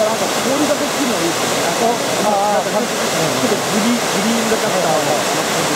がなんか氷けのがいいですね。あと、ちょっとグリーンがかった。